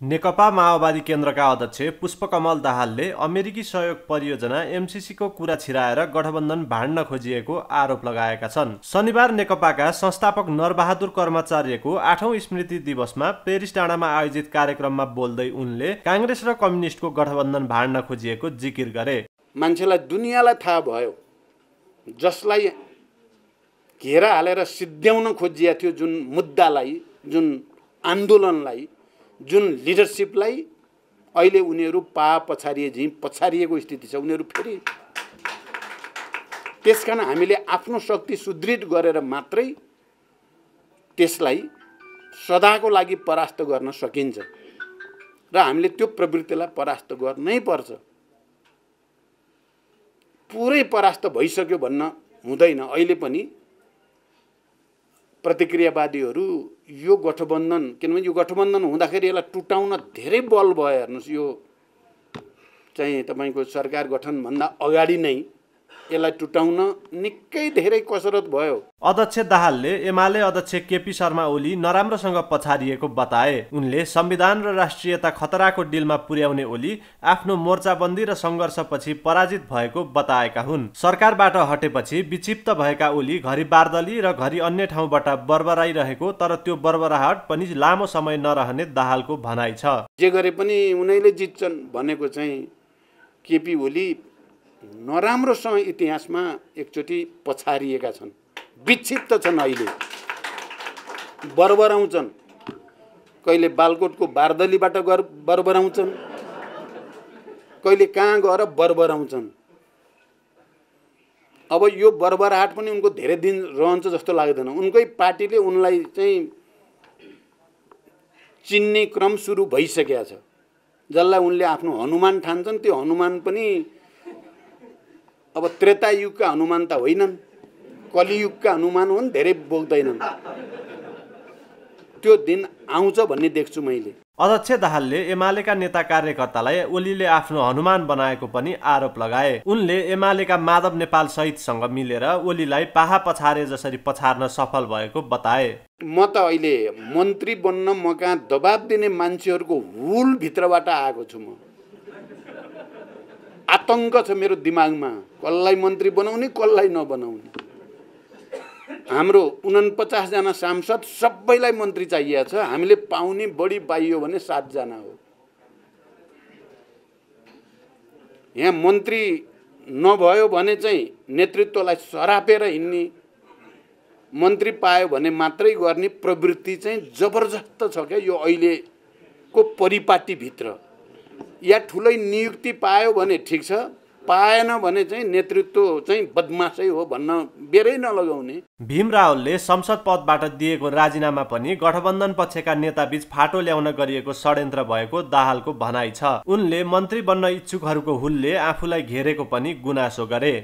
नेकपा माओवादी केन्द्रका अध्यक्ष पुष्पकमल दाहालले अमेरिकी सहयोग परियोजना एमसिसीको कुरा छिराएर गठबन्धन भाड्न खोजिएको आरोप लगाएका छन्। शनिबार नेकपाका संस्थापक नरबहादुर कर्माचार्यको आठौँ स्मृति दिवसमा पेरिस डाँडामा आयोजित कार्यक्रममा बोल्दै उनले काङ्ग्रेस र कम्युनिस्टको गठबन्धन भाड्न खोजिएको जिकिर गरे। मान्छेलाई दुनियाँलाई थाहा भयो जसलाई घेरा हालेर सिद्ध्याउन खोजिएको थियो जुन मुद्दालाई जुन आन्दोलनलाई जुन लिडरसिपलाई अहिले उनीहरू पा पछारिए झिँ पछारिएको स्थिति छ उनीहरू फेरि त्यस कारण हामीले आफ्नो शक्ति सुदृढ गरेर मात्रै त्यसलाई सदाको लागि परास्त गर्न सकिन्छ। र हामीले त्यो प्रवृत्तिलाई परास्त गर्नै पर्छ। पुरै परास्त भइसक्यो भन्न हुँदैन। अहिले पनि प्रतिक्रियावादीहरू यो गठबन्धन किनभने यो गठबन्धन हुँदाखेरि यसलाई टुटाउन धेरै बल भयो हेर्नुहोस्। यो चाहिँ तपाईँको सरकार गठनभन्दा अगाडि नै यसलाई टुटाउन निकै धेरै कसरत भयो। अध्यक्ष दाहालले एमाले अध्यक्ष केपी शर्मा ओली नराम्रोसँग पछारिएको बताए। उनले संविधान र राष्ट्रियता खतराको डिलमा पुर्याउने ओली आफ्नो मोर्चाबन्दी र सङ्घर्षपछि पराजित भएको बताएका हुन्। सरकारबाट हटेपछि विक्षिप्त भएका ओली घरि बारदली र घरि अन्य ठाउँबाट बर्बराइरहेको तर त्यो बर्बराहट पनि लामो समय नरहने दाहालको भनाइ छ। जे गरे पनि उनीहरूले जित्छन् भनेको चाहिँ केपी ओली नराम्रोसँग इतिहासमा एकचोटि पछारिएका छन्। विक्षिप्त छन् अहिले। बरबराउँछन्। कहिले बालकोटको बारदलीबाट गर बरबराउँछन्। कहिले कहाँ गएर बरबराउँछन्। अब यो बरबराहाट पनि उनको धेरै दिन रहन्छ जस्तो लाग्दैन। उनकै पार्टीले उनलाई चाहिँ चिन्ने क्रम सुरु भइसकेका छ। जसलाई उनले आफ्नो हनुमान ठान्छन् त्यो हनुमान पनि अब त्रेता युगका हनुमान त होइनन्। कलियुगका हनुमान हुन् धेरै बोक्दैनन्। त्यो दिन आउँछ भन्ने देख्छु मैले। अध्यक्ष दाहालले एमालेका नेता कार्यकर्तालाई ओलीले आफ्नो हनुमान बनाएको पनि आरोप लगाए। उनले एमालेका माधव नेपाल सहितसँग मिलेर ओलीलाई पाहा पछारे जसरी पछार्न सफल भएको बताए। म त अहिले मन्त्री बन्न म कहाँ दबाब दिने मान्छेहरूको हुलभित्रबाट आएको छु म। आतङ्क छ मेरो दिमागमा। कसलाई मन्त्री बनाउने कसलाई नबनाउने। हाम्रो उनपचासजना सांसद सबैलाई मन्त्री चाहिएको छ। हामीले पाउने बढी पाइयो भने सातजना हो। यहाँ मन्त्री नभयो भने चाहिँ नेतृत्वलाई सरापेर हिँड्ने मन्त्री पायो भने मात्रै गर्ने प्रवृत्ति चाहिँ जबरजस्त छ क्या यो अहिलेको परिपाटीभित्र। या ठुलै नियुक्ति पायो भने ठिक छ पाएन भने चाहिँ नेतृत्व चाहिँ बदमासै हो भन्न बेरै नलगाउने। भीम रावलले संसद पदबाट दिएको राजीनामा पनि गठबन्धन पक्षका नेताबीच फाटो ल्याउन गरिएको षड्यन्त्र भएको दाहालको भनाइ छ। उनले मन्त्री बन्न इच्छुकहरूको हुलले आफूलाई घेरेको पनि गुनासो गरे।